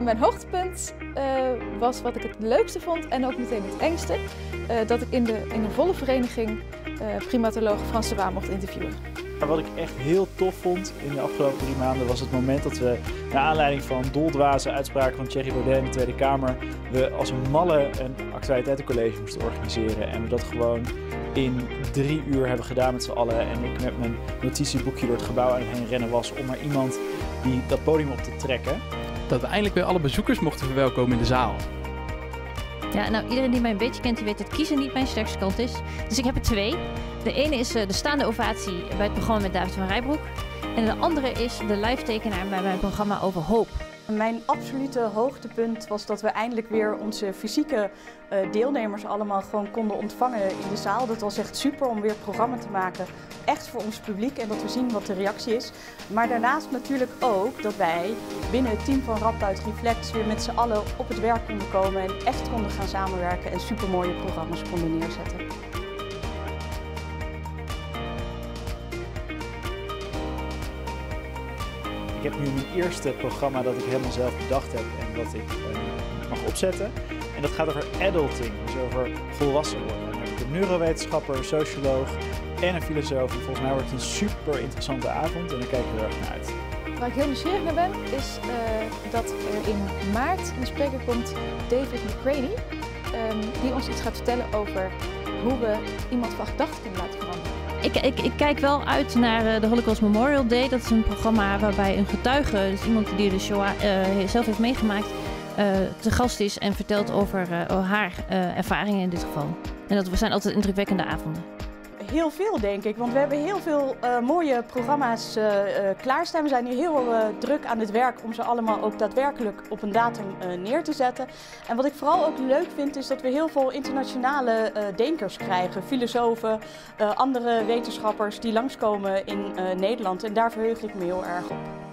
mijn hoogtepunt uh, was wat ik het leukste vond en ook meteen het engste. Uh, dat ik in de, in de volle vereniging uh, primatoloog Frans de Waar mocht interviewen. Wat ik echt heel tof vond in de afgelopen drie maanden was het moment dat we, naar aanleiding van doldwaze uitspraken van Thierry Baudet in de Tweede Kamer, we als een malle een actualiteitencollege moesten organiseren. En we dat gewoon in drie uur hebben gedaan met z'n allen. En ik met mijn notitieboekje door het gebouw aan het heen rennen was om maar iemand die dat podium op te trekken. Dat we eindelijk weer alle bezoekers mochten verwelkomen in de zaal. Ja, nou iedereen die mij een beetje kent, die weet dat kiezen niet mijn sterkste kant is. Dus ik heb er twee. De ene is uh, de staande ovatie bij het programma met David van Rijbroek. En de andere is de live tekenaar bij mijn programma over hoop. Mijn absolute hoogtepunt was dat we eindelijk weer onze fysieke uh, deelnemers allemaal gewoon konden ontvangen in de zaal. Dat was echt super om weer programma te maken, echt voor ons publiek en dat we zien wat de reactie is. Maar daarnaast natuurlijk ook dat wij binnen het team van Radboud Reflex weer met z'n allen op het werk konden komen en echt konden gaan samenwerken en super mooie programma's konden neerzetten. Ik heb nu mijn eerste programma dat ik helemaal zelf bedacht heb en dat ik uh, mag opzetten. En dat gaat over adulting, dus over volwassen worden. Dan heb ik een neurowetenschapper, socioloog en een filosoof. En volgens mij wordt het een super interessante avond en daar kijk ik heel erg naar uit. Waar ik heel nieuwsgierig naar ben, is uh, dat er in maart een spreker komt, David McCraney, um, die ons iets gaat vertellen over hoe we iemand van gedachten kunnen laten veranderen. Ik, ik, ik, kijk wel uit naar uh, de Holocaust Memorial Day. Dat is een programma waarbij een getuige, dus iemand die de Shoah uh, zelf heeft meegemaakt, uh, te gast is en vertelt over haar ervaringen in dit geval. En dat zijn altijd indrukwekkende avonden heel veel, denk ik. Want we hebben heel veel uh, mooie programma's uh, klaarstaan. We zijn hier heel druk aan het werk om ze allemaal ook daadwerkelijk op een datum neer te zetten. En wat ik vooral ook leuk vind, is dat we heel veel internationale denkers krijgen. Filosofen, andere wetenschappers die langskomen in Nederland. En daar verheug ik me heel erg op.